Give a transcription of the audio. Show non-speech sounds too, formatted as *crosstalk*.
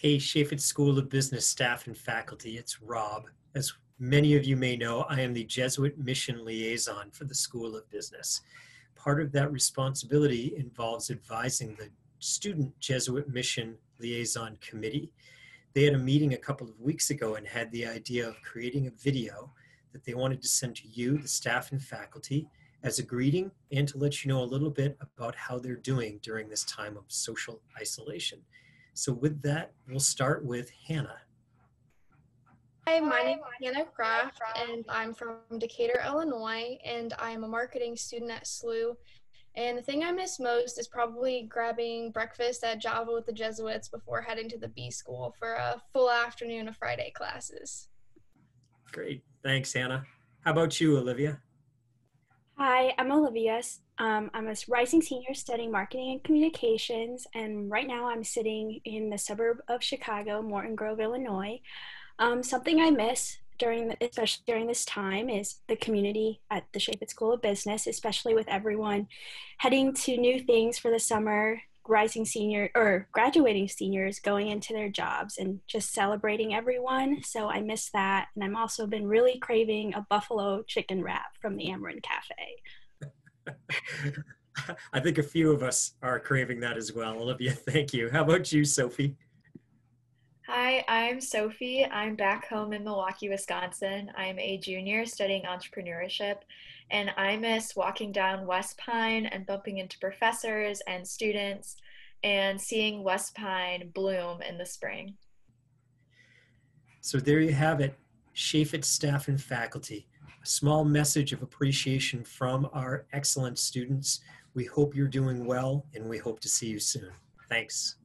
Hey, Chaifetz School of Business staff and faculty, it's Rob. As many of you may know, I am the Jesuit Mission Liaison for the School of Business. Part of that responsibility involves advising the Student Jesuit Mission Liaison Committee. They had a meeting a couple of weeks ago and had the idea of creating a video that they wanted to send to you, the staff and faculty, as a greeting and to let you know a little bit about how they're doing during this time of social isolation. So with that, we'll start with Hannah. Hi, my name is Hannah Kraft, and I'm from Decatur, Illinois, and I'm a marketing student at SLU. And the thing I miss most is probably grabbing breakfast at Java with the Jesuits before heading to the B school for a full afternoon of Friday classes. Great. Thanks, Hannah. How about you, Olivia? Hi, I'm Olivia. Um, I'm a rising senior studying marketing and communications, and right now I'm sitting in the suburb of Chicago, Morton Grove, Illinois. Um, something I miss during, the, especially during this time, is the community at the Chaifetz School of Business, especially with everyone heading to new things for the summer, rising senior or graduating seniors going into their jobs and just celebrating everyone. So I miss that. And I'm also been really craving a buffalo chicken wrap from the Amarin Cafe. *laughs* I think a few of us are craving that as well. Olivia, *laughs* thank you. How about you, Sophie? Hi, I'm Sophie. I'm back home in Milwaukee, Wisconsin. I'm a junior studying entrepreneurship, and I miss walking down West Pine and bumping into professors and students and seeing West Pine bloom in the spring. So there you have it, Chaifetz staff and faculty. A small message of appreciation from our excellent students. We hope you're doing well, and we hope to see you soon. Thanks.